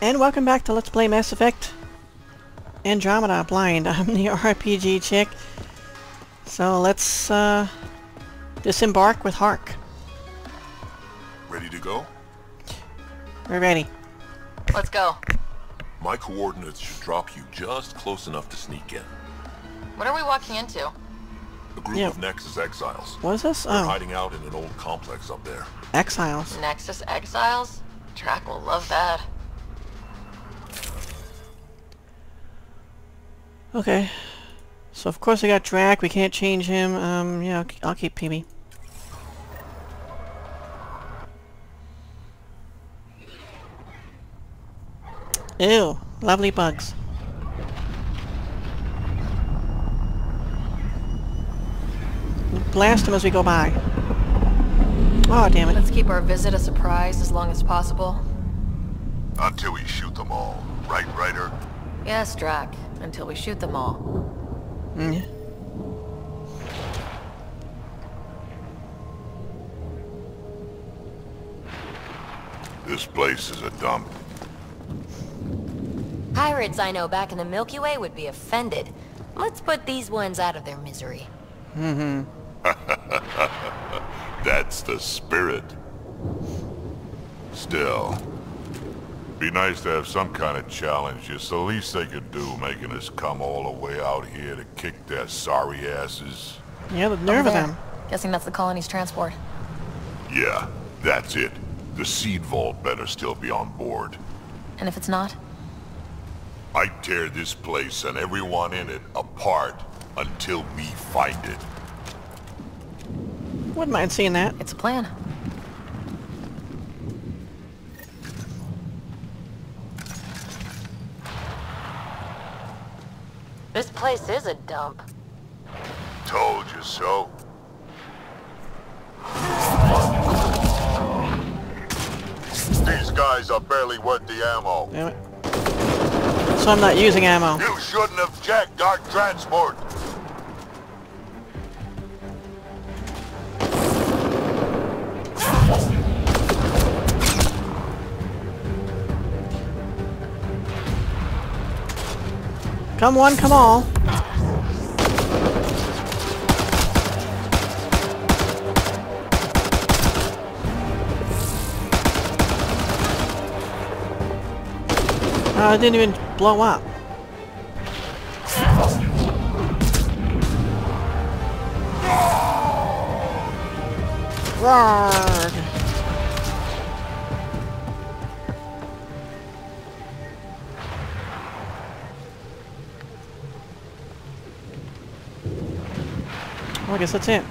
And welcome back to Let's Play Mass Effect Andromeda Blind. I'm the RPG chick. So let's uh, disembark with Hark. Ready to go? We're ready. Let's go. My coordinates should drop you just close enough to sneak in. What are we walking into? A group Yeah. of Nexus exiles. What is this? They're Oh, hiding out in an old complex up there. Exiles. Nexus Exiles? Drack will love that. Okay. So of course I got Drack. We can't change him. Um, yeah, I'll, I'll keep Peebee. Ew, lovely bugs. Blast them as we go by. Oh, damn it. Let's keep our visit a surprise as long as possible. Until we shoot them all. Right, Ryder? Yes, Drack. Until we shoot them all. Mm. This place is a dump. Pirates I know back in the Milky Way would be offended. Let's put these ones out of their misery. Hmm. That's the spirit. Still. Be nice to have some kind of challenge. It's the least they could do, making us come all the way out here to kick their sorry asses. Yeah, the nerve of them. Guessing that's the colony's transport. Yeah, that's it. The seed vault better still be on board. And if it's not? I tear this place and everyone in it apart until we find it. Wouldn't mind seeing that. It's a plan. This place is a dump. Told you so. These guys are barely worth the ammo. Damn it. So I'm not using ammo. You shouldn't have jacked our transport. Come one, come all. Uh, it didn't even blow up. Roar! Guess that's it.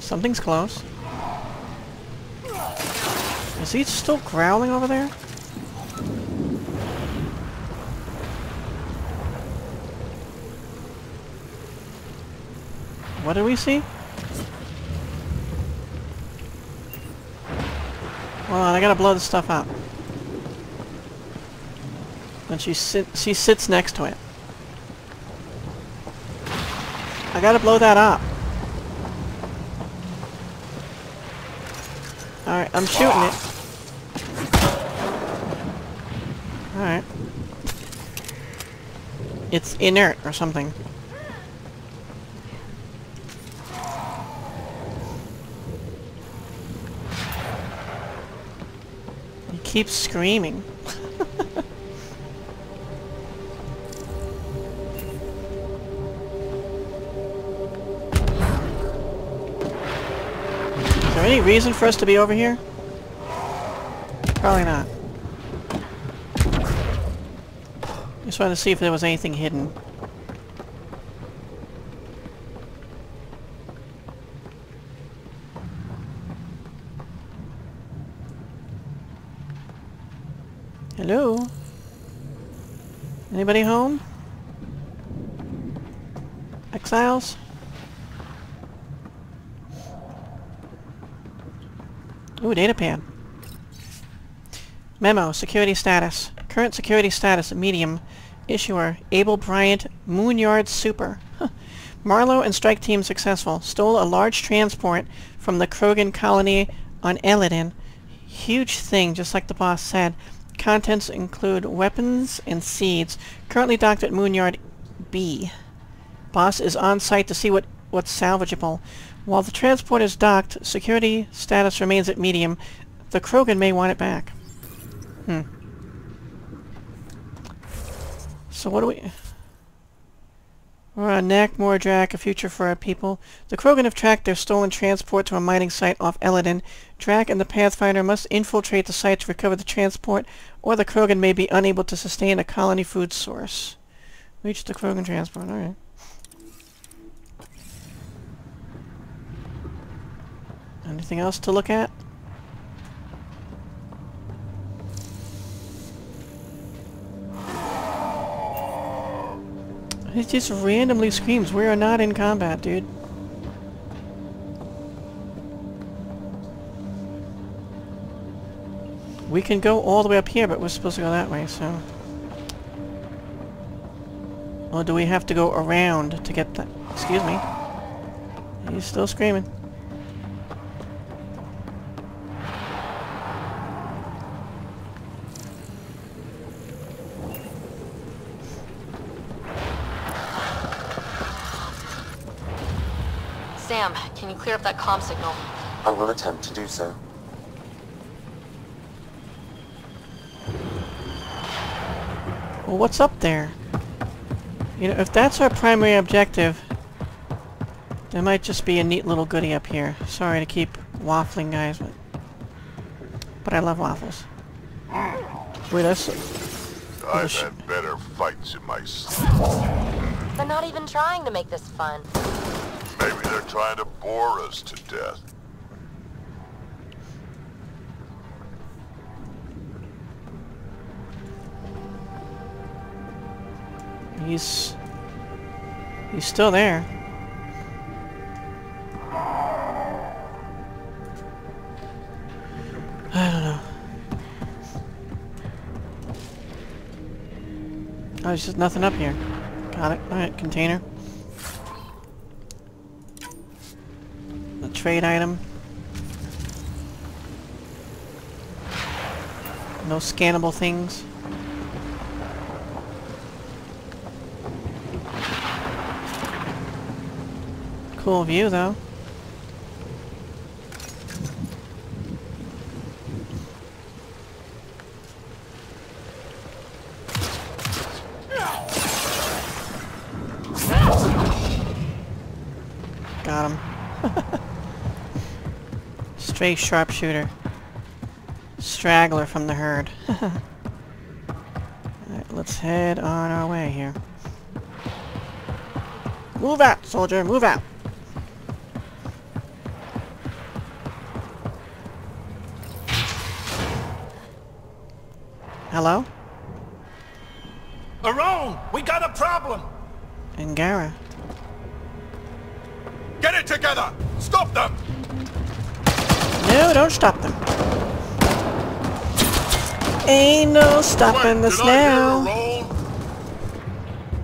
Something's close. Is he still growling over there? What do we see? Hold on, I gotta blow this stuff up. And she sit she sits next to it. I gotta blow that up. Alright, I'm shooting it. Alright. It's inert or something. He keeps screaming. Any reason for us to be over here? Probably not. Just wanted to see if there was anything hidden. Hello? Anybody home? Exiles? Ooh, datapad. Memo, security status. Current security status, medium. Issuer, Abel Bryant, Moonyard Super. Huh. Marlowe and strike team successful. Stole a large transport from the Krogan colony on Elaaden. huge thing, just like the boss said. Contents include weapons and seeds. Currently docked at Moonyard B. Boss is on site to see what, what's salvageable. While the transport is docked, security status remains at medium. The Krogan may want it back. Hmm. So what do we... We're on Nakmor Drack, a future for our people. The Krogan have tracked their stolen transport to a mining site off Elaaden. Drack and the Pathfinder must infiltrate the site to recover the transport, or the Krogan may be unable to sustain a colony food source. Reach the Krogan transport, alright. Anything else to look at? It just randomly screams, we are not in combat, dude. We can go all the way up here, but we're supposed to go that way, so... Or do we have to go around to get that? Excuse me. He's still screaming. Clear up that comm signal? I will attempt to do so. Well, what's up there? You know, if that's our primary objective, there might just be a neat little goodie up here. Sorry to keep waffling, guys, but... But I love waffles. Wait, that's... I've sh- had better fights in my sleep. They're not even trying to make this fun. Trying to bore us to death. He's... He's still there. I don't know. Oh, there's just nothing up here. Got it. Alright, container. Trade item. No scannable things. Cool view, though. Got him. Stray sharpshooter. Straggler from the herd. Alright, let's head on our way here. Move out, soldier, move out! Hello? Aron, we got a problem. Angara. Get it together. Stop them. No, don't stop them. Ain't no stopping Wait, us did I hear a now.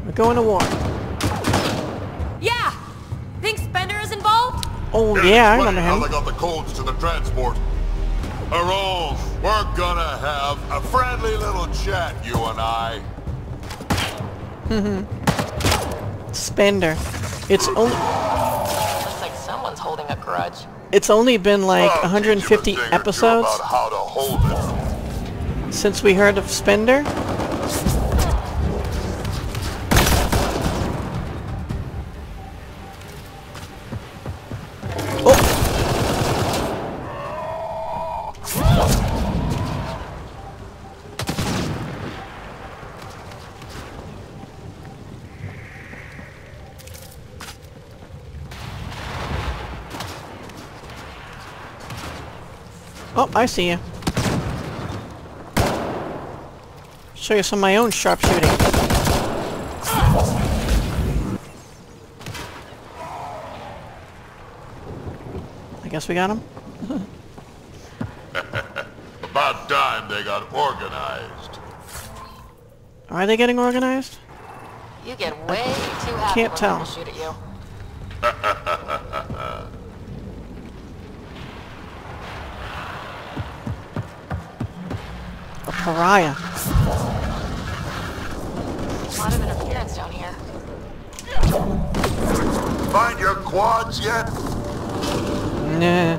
We're going to war. Yeah! Think Spender is involved? Oh Get yeah, I explain remember how him. they got the codes to the transport. Harold, we're gonna have a friendly little chat, you and I. Spender. It's only Looks like someone's holding a grudge. It's only been like oh, I'll teach you a 150 thing or two episodes About how to hold it. since we heard of Spender. I see you. Show you some of my own sharpshooting. I guess we got him. About time they got organized. Are they getting organized? You get way too happy Can't when tell. shoot at you. Pariah. A lot of interference down here. Find your quads yet? Nah.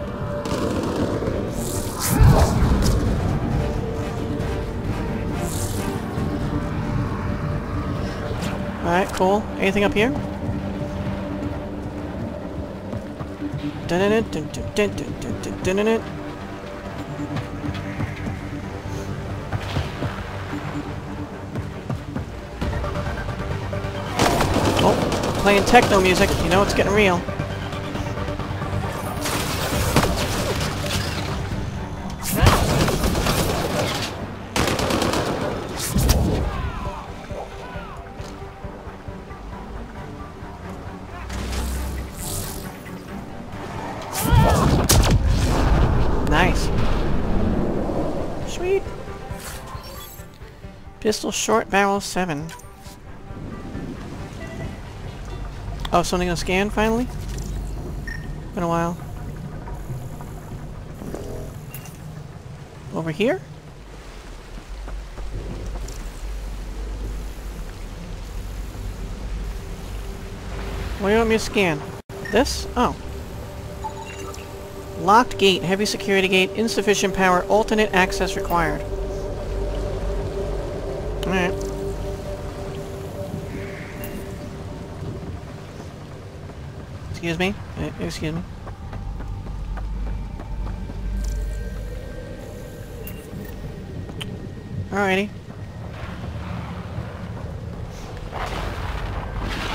Alright, cool. Anything up here? Dun-dun-dun, dun-dun-dun, dun-dun-dun, playing techno music. You know it's getting real. Nice. Sweet. Pistol short barrel 7. Oh, something to scan finally? Been a while. Over here? What do you want me to scan? This? Oh. Locked gate, heavy security gate, insufficient power, alternate access required. Alright. Excuse me? Excuse me. Alrighty.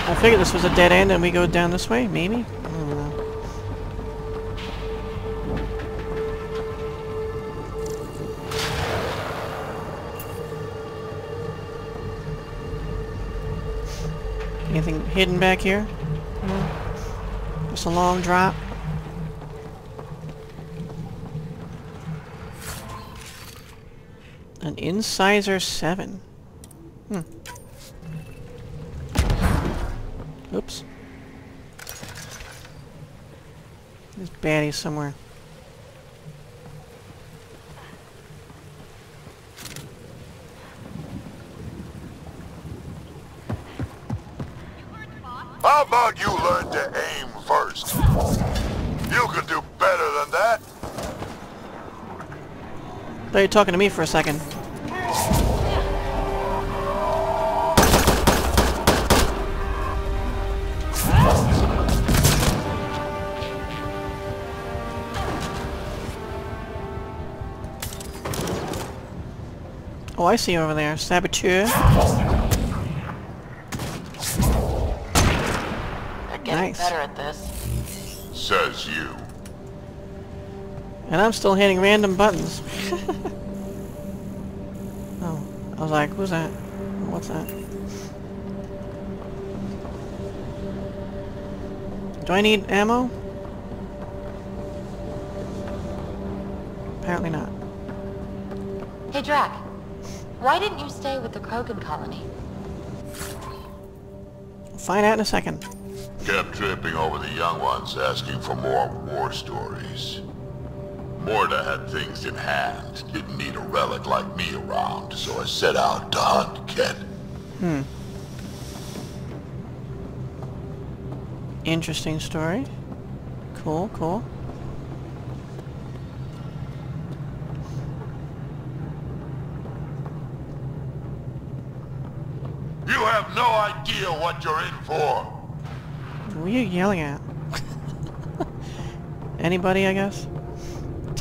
I figured this was a dead end and we go down this way, maybe? I don't know. Anything hidden back here? Just a long drop? An incisor 7. Hmm. Oops. There's baddies somewhere. How about you learn to aim first? You can do better than that. Thought you were talking to me for a second. Oh, I see you over there. Saboteur. They're getting Nice. better at this. Says you. And I'm still hitting random buttons. oh, I was like, who's that? What's that? Do I need ammo? Apparently not. Hey, Drack. Why didn't you stay with the Krogan colony? We'll find out in a second. Kept tripping over the young ones asking for more war stories. Morda had things in hand. Didn't need a relic like me around, so I set out to hunt Kett. Hmm. Interesting story. Cool, cool. You have no idea what you're in for. Who are you yelling at? Anybody, I guess?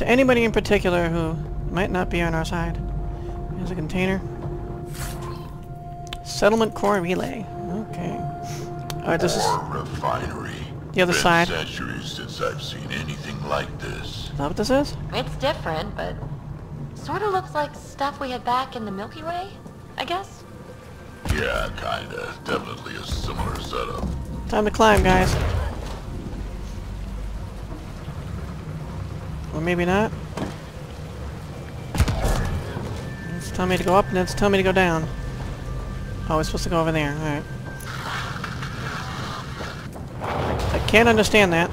To anybody in particular who might not be on our side. Here's a container. Settlement core relay. Okay. Alright, this is... War refinery. The other Been side. centuries since I've seen anything like this. Is that what this is? It's different, but sort of looks like stuff we had back in the Milky Way, I guess. Yeah, kinda. Definitely a similar setup. Time to climb, guys. Or maybe not. It's telling me to go up, and it's telling me to go down. Oh, we're supposed to go over there. Alright. I can't understand that.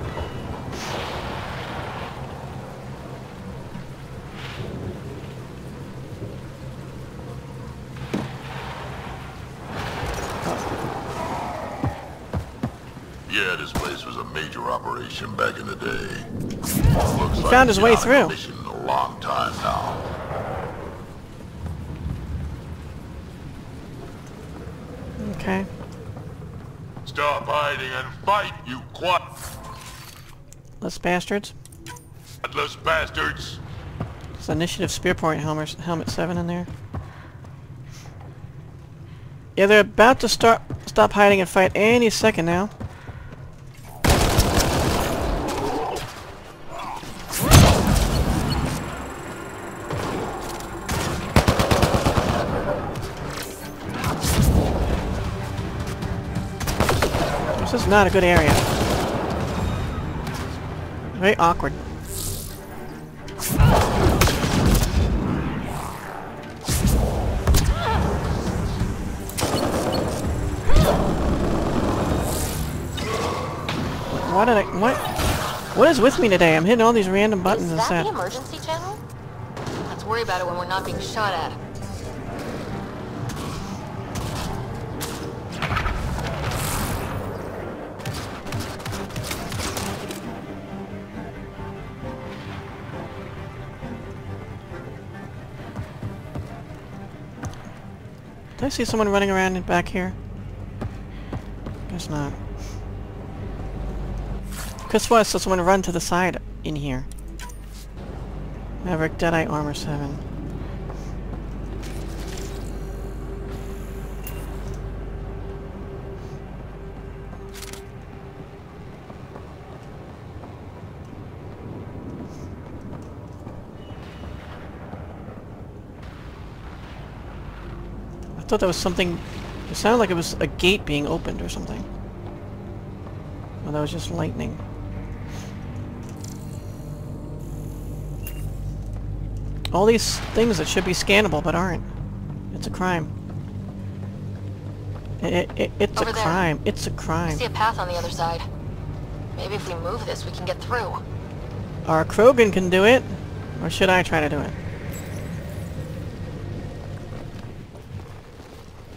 Yeah, this place was a major operation back in the day. Looks like found his way through. A long time now. Okay. Stop hiding and fight, you Let's bastards. quadless bastards! It's initiative spear point helmet, helmet 7 in there. Yeah, they're about to start stop hiding and fight any second now. This is not a good area. Very awkward. Why did I... What? What is with me today? I'm hitting all these random buttons Is Is and that stuff. the emergency channel? Let's worry about it when we're not being shot at. I see someone running around back here? Guess not. Chris? I saw someone run to the side in here. Maverick Deadeye Armor 7. Thought that was something... It sounded like it was a gate being opened or something. Well, that was just lightning. All these things that should be scannable but aren't. It's a crime. It, it, it's Over a there. crime. It's a crime. I see a path on the other side. Maybe if we move this, we can get through. Our Krogan can do it. Or should I try to do it?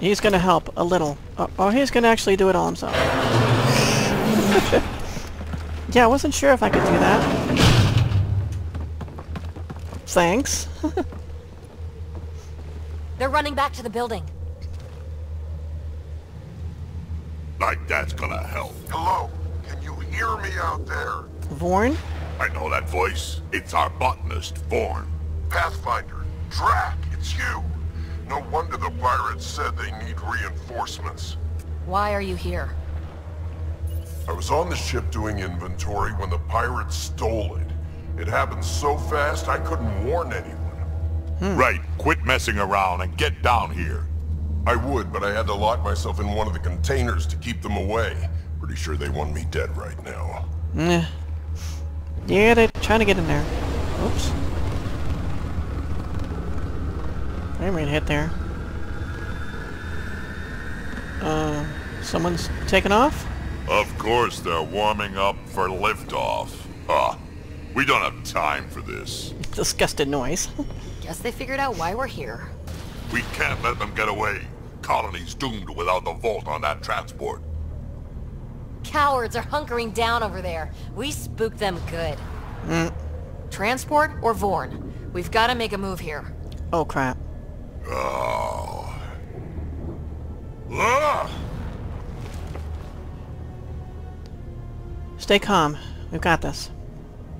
He's gonna help a little. Oh, or he's gonna actually do it all himself. yeah, I wasn't sure if I could do that. Thanks. They're running back to the building. Like that's gonna help. Hello? Can you hear me out there? Vorn? I know that voice. It's our botanist, Vorn. Pathfinder, Drack, it's you. No wonder the pirates said they need reinforcements. Why are you here? I was on the ship doing inventory when the pirates stole it. It happened so fast I couldn't warn anyone. Hmm. Right, quit messing around and get down here. I would, but I had to lock myself in one of the containers to keep them away. Pretty sure they want me dead right now. Nah. Yeah, they're trying to get in there. Oops. Frame rate hit there. Uh, someone's taken off? Of course they're warming up for liftoff. Huh. We don't have time for this. Disgusted noise. Guess they figured out why we're here. We can't let them get away. Colony's doomed without the vault on that transport. Cowards are hunkering down over there. We spooked them good. Transport or Vorn? We've got to make a move here. oh crap. Oh. Ah! Stay calm. We've got this.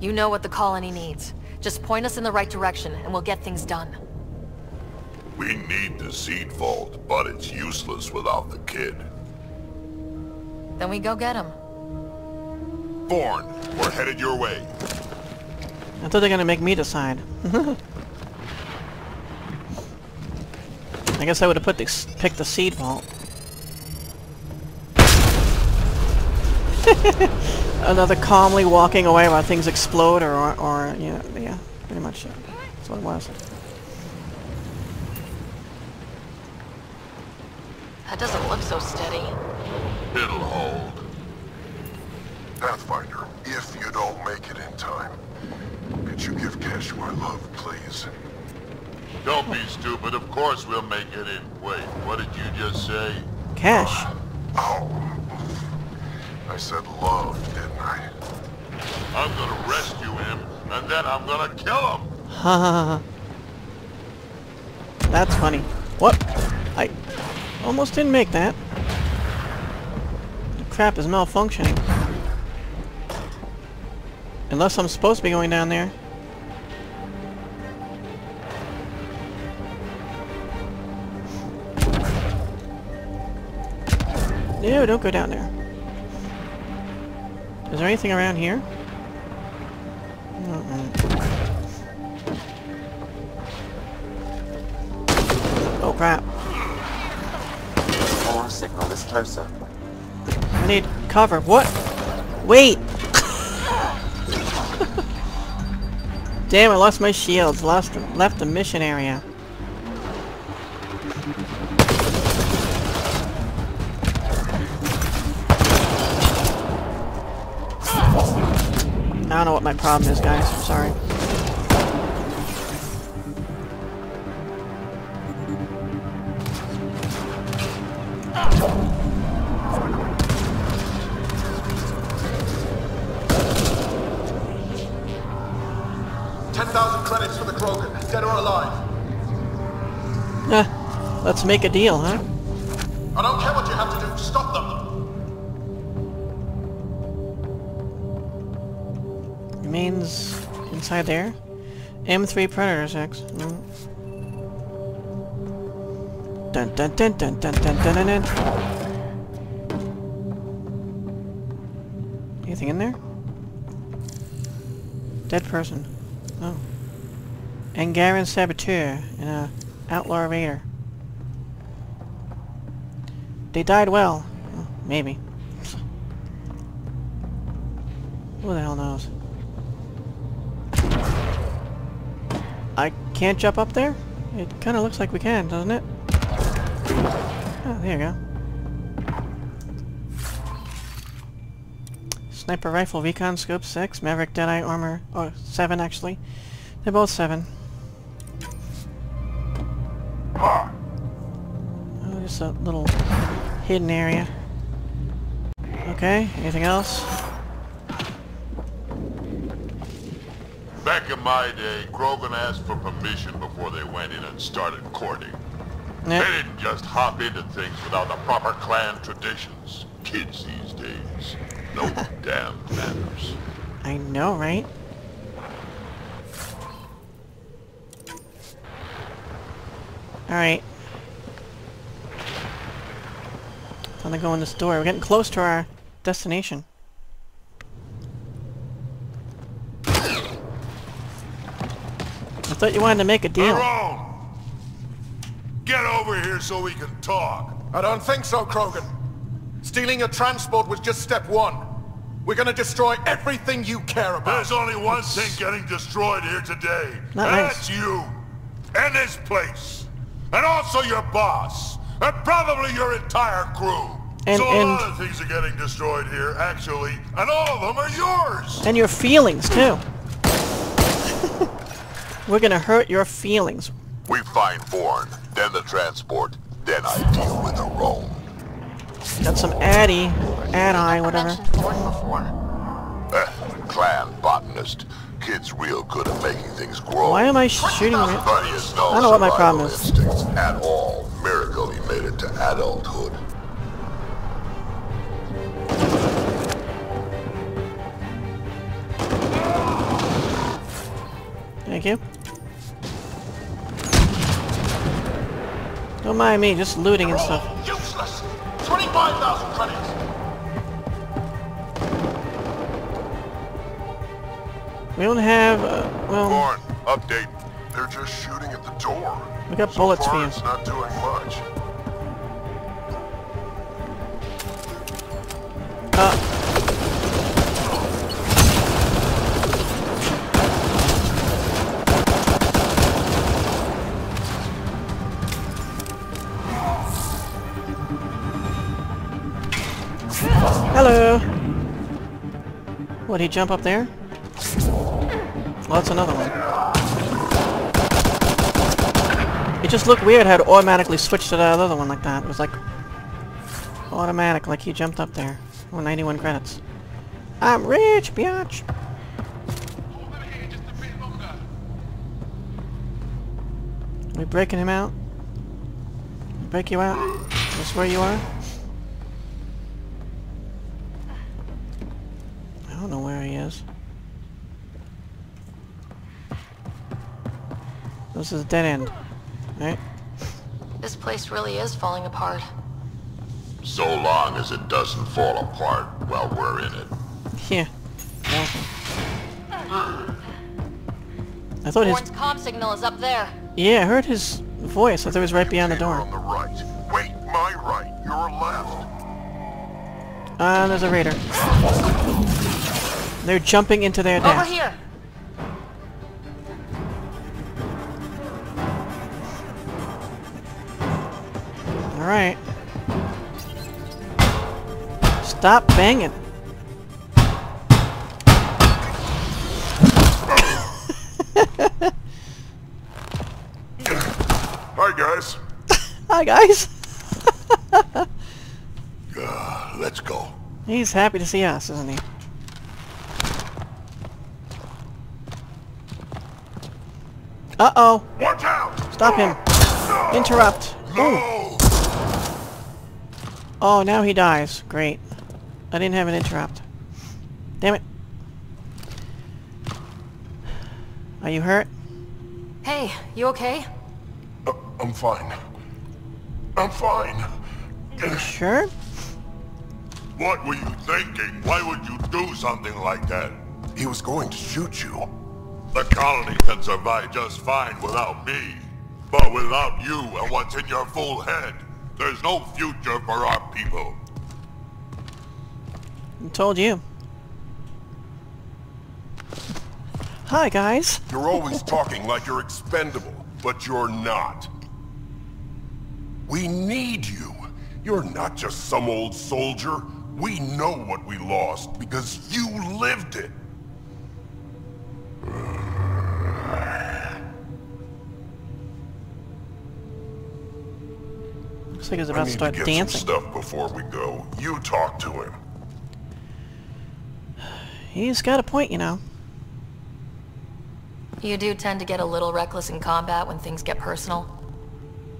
You know what the colony needs. Just point us in the right direction and we'll get things done. We need the seed vault, but it's useless without the kid. Then we go get him. Vorn, we're headed your way. I thought they were gonna make me decide. I guess I would have put the picked the seed vault. Another calmly walking away while things explode, or or, or yeah, yeah, pretty much. uh, That's what it was. That doesn't look so steady. It'll hold. Pathfinder, if you don't make it in time, could you give Kesh my love, please? Don't be stupid. Of course we'll make it in. Wait, what did you just say? Kesh. Uh, oh. I said love, didn't I? I'm gonna rescue him, and then I'm gonna kill him. Ha ha ha. ha. That's funny. What? I almost didn't make that. The crap is malfunctioning. Unless I'm supposed to be going down there. No, don't go down there. Is there anything around here? Mm-mm. Oh crap. Or signal is closer. I need cover. What? Wait! Damn, I lost my shields. Lost left the mission area. What my problem is, guys. I'm sorry. Ten thousand credits for the Krogan, dead or alive. Eh, let's make a deal, huh? There. M3 Predator X. Mm. Dun dun dun dun dun dun dun dun dun. Anything in there? Dead person. Oh. Angaran Saboteur and a Outlaw Raider. They died well. Maybe. Who the hell knows? I can't jump up there? It kind of looks like we can, doesn't it? Oh, there you go. Sniper rifle, recon scope 6, Maverick Deadeye armor, oh, 7 actually. They're both 7. Oh, just a little hidden area. Okay, anything else? In my day, Krogan asked for permission before they went in and started courting. They didn't just hop into things without the proper clan traditions. Kids these days. No damn manners. I know, right? Alright. Time to go in this door. We're getting close to our destination. Thought you wanted to make a deal. Tyrone! Get over here so we can talk. I don't think so, Krogan. Stealing a transport was just step one. We're gonna destroy everything you care about. There's only one thing getting destroyed here today. Not and nice. that's you. And this place. And also your boss. And probably your entire crew. And- so a and- lot of things are getting destroyed here, actually. And all of them are yours. And your feelings, too. We're gonna hurt your feelings. We find Vorn, then the transport, then I deal with the Rome. Got some Addy, or Addi, whatever. Eh, clan botanist. Kid's real good at making things grow. Why am I shooting it? But he has no I don't know what my problem is. at all. Miracle he made it to adulthood. Thank you. Don't mind me, just looting and stuff. useless. 25,000 credits. We don't have, uh, well, Vorn, update. They're just shooting at the door. we got So bullets for far, you. it's not doing much. Uh, Hello! What, he jump up there? Well, that's another one. It just looked weird how it automatically switched to the other one like that. It was like... Automatic, like he jumped up there. Oh, 91 credits. I'm rich, biatch. We breaking him out? Break you out? That's where you are? I don't know where he is. This is a dead end, right? This place really is falling apart. So long as it doesn't fall apart while we're in it. Yeah. Exactly. I thought his... Vorn's comm signal is up there. Yeah, I heard his voice. I thought it was right beyond the door. on the right. Wait, my right. Your left. Ah, there's a raider. They're jumping into their Over death. here. Alright. Stop banging. Hi, guys. Hi, guys. Uh, let's go. He's happy to see us, isn't he? Uh-oh. Watch out! Stop him. No. Interrupt. No! Oh, now he dies. Great. I didn't have an interrupt. Damn it. Are you hurt? Hey, you okay? Uh, I'm fine. I'm fine. You sure? What were you thinking? Why would you do something like that? He was going to shoot you. The colony can survive just fine without me. But without you and what's in your full head, there's no future for our people. I told you. Hi, guys. You're always talking like you're expendable, but you're not. We need you. You're not just some old soldier. We know what we lost because you lived it. Looks like he's I about to need start to get dancing. some stuff before we go. You talk to him. He's got a point, you know. You do tend to get a little reckless in combat when things get personal.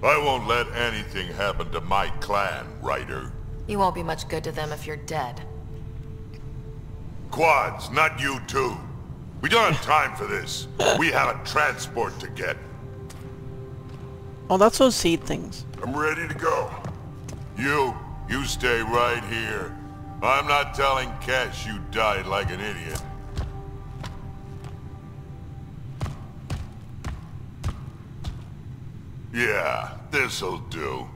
I won't let anything happen to my clan, Ryder. You won't be much good to them if you're dead. Quads, not you too. We don't have time for this. We have a transport to get. Oh, that's those seed things. I'm ready to go. You, you stay right here. I'm not telling Kesh you died like an idiot. Yeah, this'll do.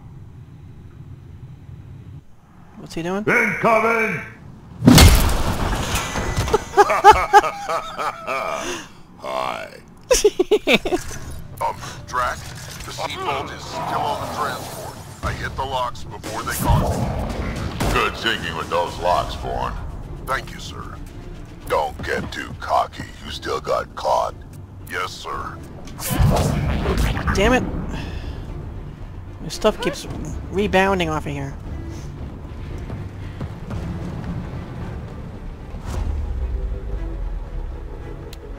What's he doing? Incoming! Hi. Um, Drack, the seed vault is still on the transport. I hit the locks before they caught me. Good thinking with those locks, Vorn. Thank you, sir. Don't get too cocky. You still got caught. Yes, sir. Damn it. My stuff keeps rebounding off of here.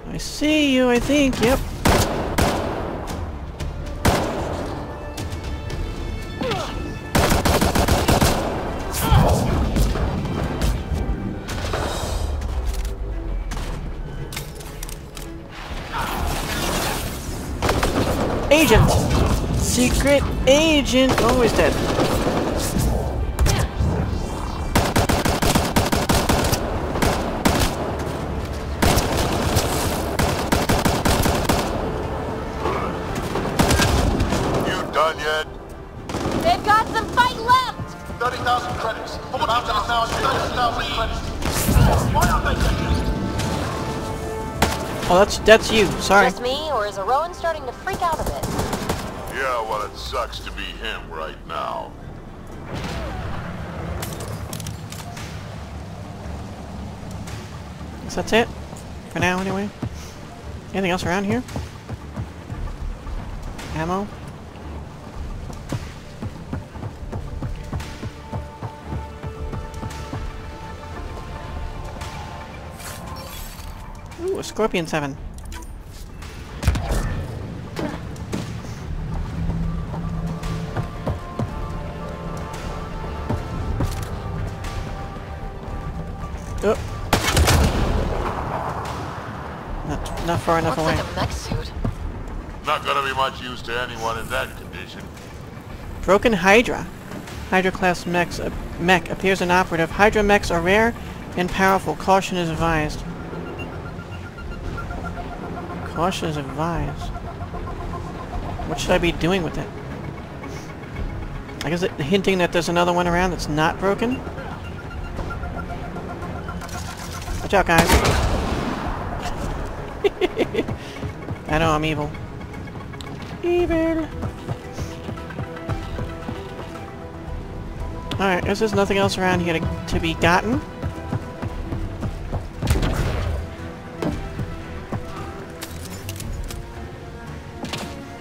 I see you, I think. Yep. Agent! Secret agent! Oh, he's dead. You done yet? They've got some fight left! 30,000 credits. Mountain is now at 30,000 credits. Why aren't they taking? Oh, that's that's you. Sorry. Just me, or is Rowan starting to freak out a bit? Yeah, well, it sucks to be him right now. Guess that's it. For now, anyway. Anything else around here? Ammo? Ooh, a Scorpion 7. Far enough away. like a mech suit. Not gonna be much use to anyone in that condition. Broken Hydra. Hydra class mechs, uh, mech appears inoperative. Hydra mechs are rare and powerful. Caution is advised. Caution is advised. What should I be doing with it? I guess it hinting that there's another one around that's not broken? Watch out, guys. I know I'm evil. Evil. Alright, guess there's nothing else around here to, to be gotten.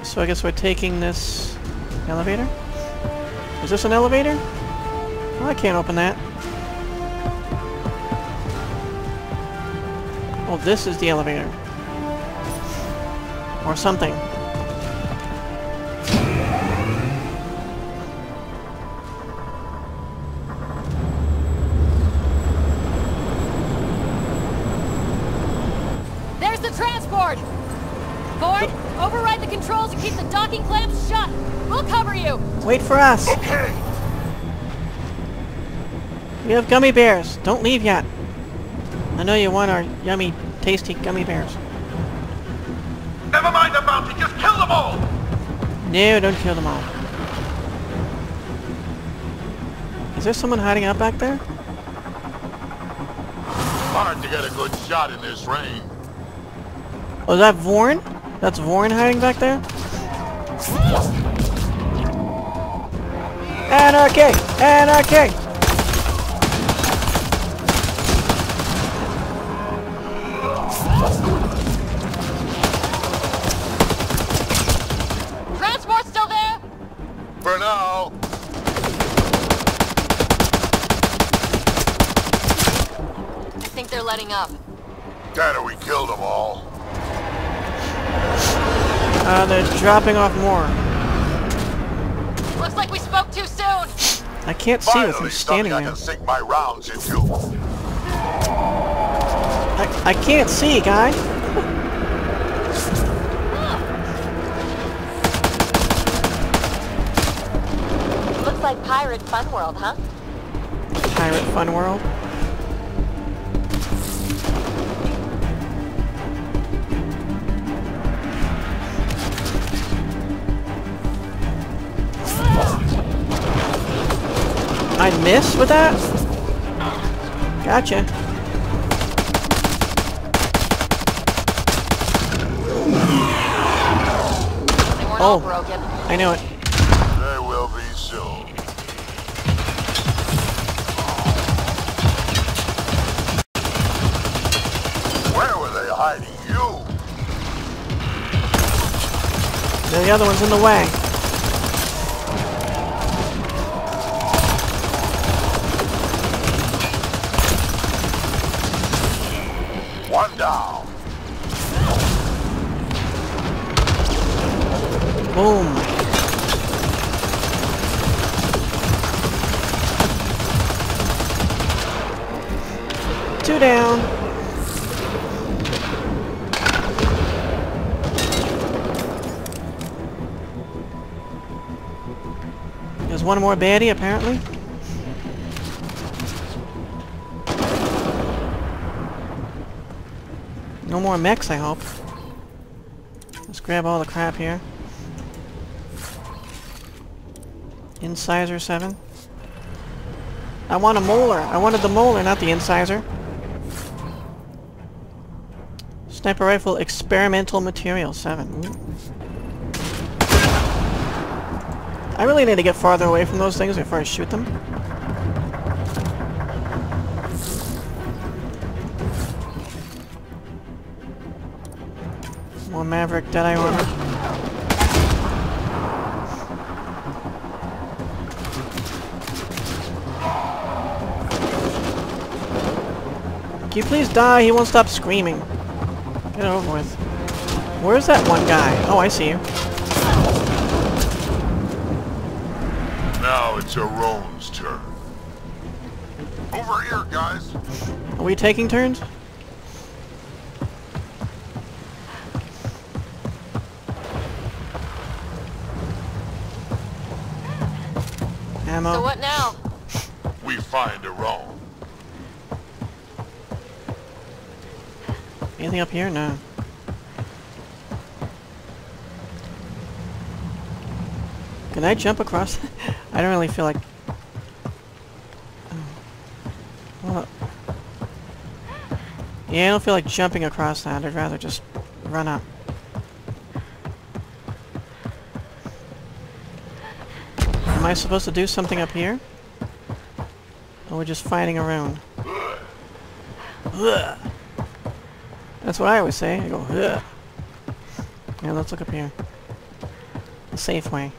So I guess we're taking this elevator? Is this an elevator? Oh, I can't open that. Oh, this is the elevator. Or something. There's the transport! Ford, override the controls and keep the docking clamps shut! We'll cover you! Wait for us! Okay. We have gummy bears. Don't leave yet. I know you want our yummy, tasty gummy bears. Never mind the bounty, just kill them all! No, don't kill them all. Is there someone hiding out back there? Hard to get a good shot in this rain. Oh, is that Vorn? That's Vorn hiding back there? Anarchy! Anarchy! Dropping off more. Looks like we spoke too soon! I can't see with Finally, him standing something I can sink my rounds into. I, I can't see, guy. Looks like Pirate Fun World, huh? Pirate Fun World. I miss with that? Gotcha. Oh. broken. I know it. They will be soon. Where were they hiding you? The other one's in the way. Boom. Two down. There's one more baddie, apparently. No more mechs, I hope. Let's grab all the crap here. Incisor 7. I want a molar. I wanted the molar, not the incisor. Sniper rifle experimental material 7. Ooh. I really need to get farther away from those things before I shoot them. More Maverick Deadeye armor. You please die? He won't stop screaming. Get it over with. Where's that one guy? Oh, I see you. Now it's Aron's turn. Over here, guys. Are we taking turns? Ammo. So what now? We find Aron. Anything up here? No. Can I jump across? I don't really feel like... Oh. Yeah, I don't feel like jumping across that. I'd rather just run up. Am I supposed to do something up here? Or we're just fighting around? Ugh. That's what I always say. I go, Ugh. Yeah, let's look up here. The safe way.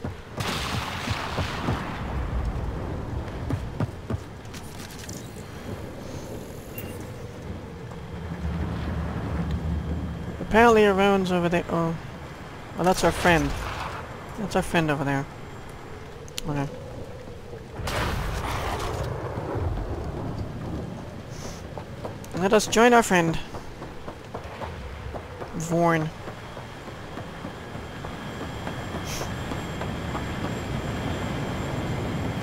Apparently Aron's over there. Oh. Oh, that's our friend. That's our friend over there. Okay. Let us join our friend. Vorn.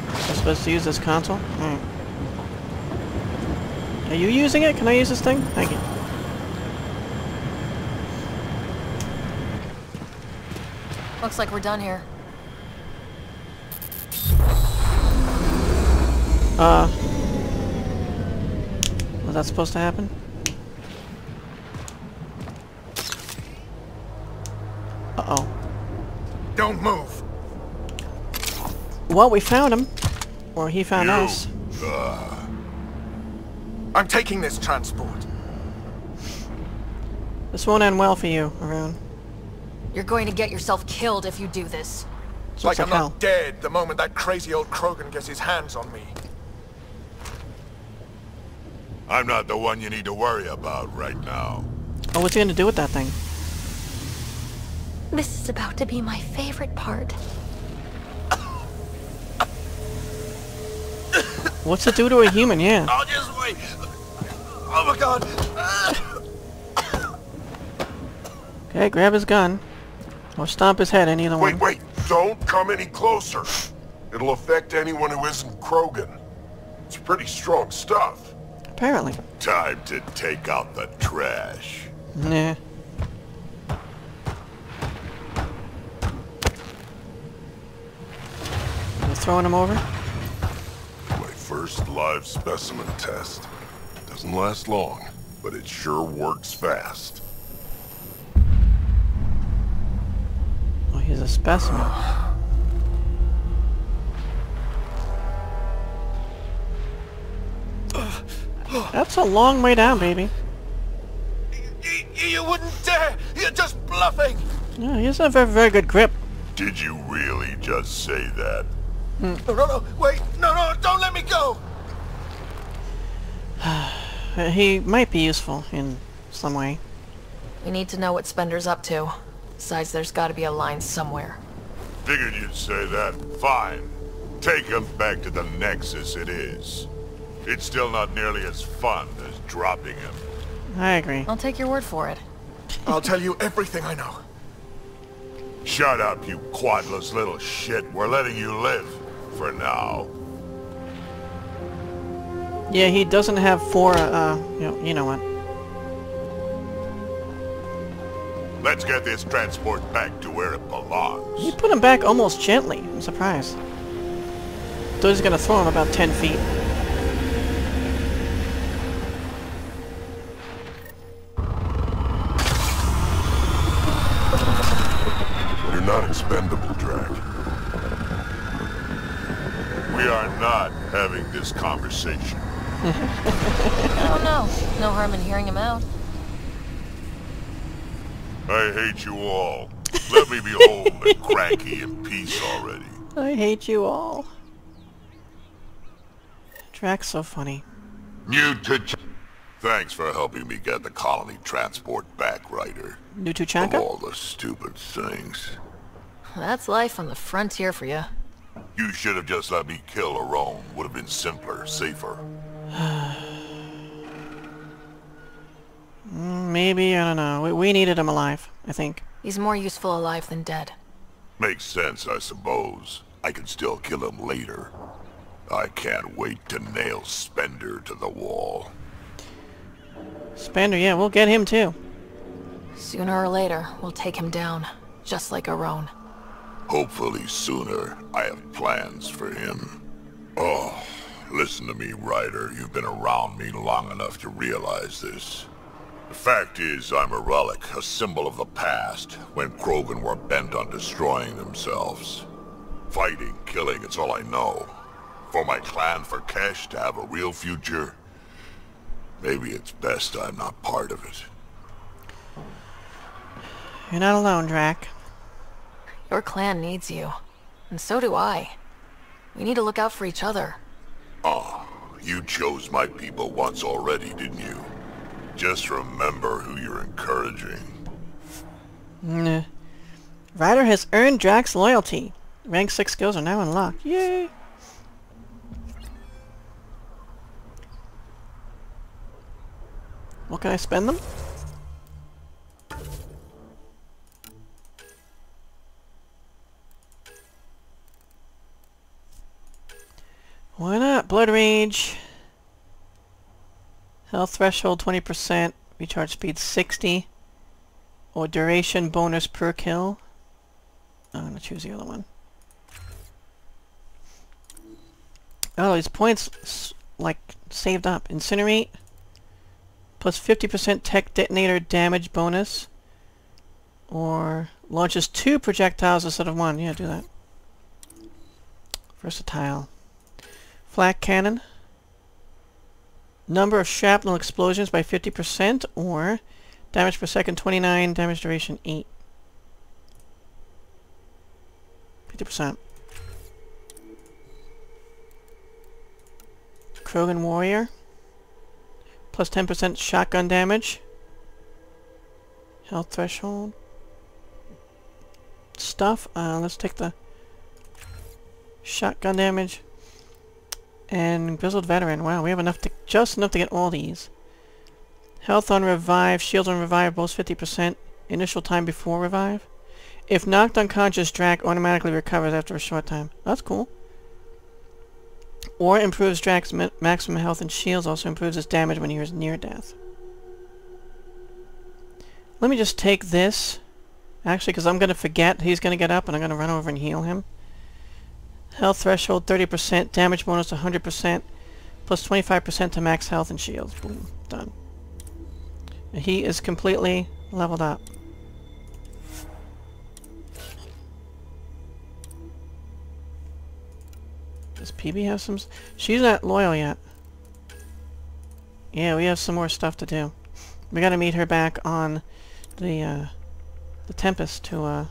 I'm supposed to use this console? Alright. Are you using it? Can I use this thing? Thank you. Looks like we're done here. Uh... Was that supposed to happen? Well, we found him. Or he found You. us. I'm taking this transport. This won't end well for you, Aron. You're going to get yourself killed if you do this. It's like like I'm hell. not dead the moment that crazy old Krogan gets his hands on me. I'm not the one you need to worry about right now. Oh, what's he gonna do with that thing? This is about to be my favorite part. What's it do to a human? Yeah. I'll just wait. Oh my god. Okay, grab his gun. Or stomp his head in either Wait, one. wait. Don't come any closer. It'll affect anyone who isn't Krogan. It's pretty strong stuff. Apparently. Time to take out the trash. Nah. Throwing him over? My first live specimen test. Doesn't last long, but it sure works fast. Oh, he's a specimen. That's a long way down, baby. You, you wouldn't dare. You're just bluffing. Yeah, he doesn't have a very, very good grip. Did you really just say that? No, no, no. Wait. No, no. Don't let me go. Uh, He might be useful in some way. We need to know what Spender's up to. Besides, there's gotta be a line somewhere. Figured you'd say that. Fine. Take him back to the Nexus it is. It's still not nearly as fun as dropping him. I agree. I'll take your word for it. I'll tell you everything I know. Shut up, you quadless little shit. We're letting you live. For now. Yeah, he doesn't have four, uh, you know, you know what. Let's get this transport back to where it He belongs. put him back almost gently. I'm surprised. Thought he was gonna throw him about 10 feet. Hate you all. Let me be home and cranky in peace already. I hate you all. Drack's so funny. New to ch- Thanks for helping me get the colony transport back, Ryder. New Of Tuchanka? all the stupid things. That's life on the frontier for you. You should have just let me kill Aron. Would have been simpler, safer. Mm, maybe, I don't know. We, we needed him alive, I think. He's more useful alive than dead. Makes sense, I suppose. I can still kill him later. I can't wait to nail Spender to the wall. Spender, yeah, we'll get him too. Sooner or later, we'll take him down. Just like Aron. Hopefully sooner. I have plans for him. Oh, listen to me, Ryder. You've been around me long enough to realize this. The fact is, I'm a relic, a symbol of the past, when Krogan were bent on destroying themselves. Fighting, killing, it's all I know. For my clan, for Kesh to have a real future, maybe it's best I'm not part of it. You're not alone, Drack. Your clan needs you. And so do I. We need to look out for each other. Oh, you chose my people once already, didn't you? Just remember who you're encouraging. Nah. Ryder has earned Drack's loyalty. Rank 6 skills are now unlocked. Yay! What can I spend them? Why not? Blood Rage. Health threshold 20%. Recharge speed 60. Or duration bonus per kill. I'm gonna choose the other one. Oh, these points, like, saved up. Incinerate. Plus 50% tech detonator damage bonus. Or launches two projectiles instead of one. Yeah, do that. Versatile. Flak cannon. Number of shrapnel explosions by 50% or damage per second 29, damage duration 8. 50%. Krogan Warrior. Plus 10% shotgun damage. Health threshold. Stuff. Uh, let's take the shotgun damage. And Grizzled Veteran. Wow, we have enough to just enough to get all these. Health on revive, shield on revive, both 50%. Initial time before revive. If knocked unconscious, Drack automatically recovers after a short time. That's cool. Or improves Drack's ma maximum health and shields. Also improves his damage when he is near death. Let me just take this. Actually, because I'm going to forget he's going to get up and I'm going to run over and heal him. Health threshold 30%, damage bonus 100%, plus 25% to max health and shields. Boom. Done. He is completely leveled up. Does Peebee have some... She's not loyal yet. Yeah, we have some more stuff to do. We gotta meet her back on the, uh, the Tempest to, uh,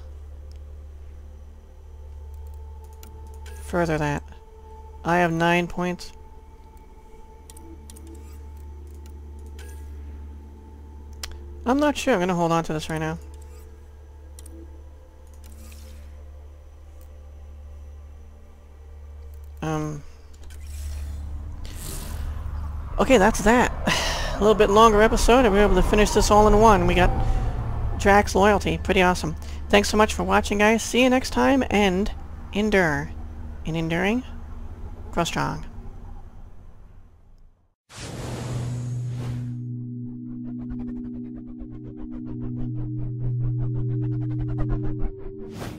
further that. I have nine points. I'm not sure. I'm gonna hold on to this right now. Um. Okay, that's that. A little bit longer episode, and we were able to finish this all in one. We got Drack's Loyalty. Pretty awesome. Thanks so much for watching, guys. See you next time, and endure. In enduring, grow strong.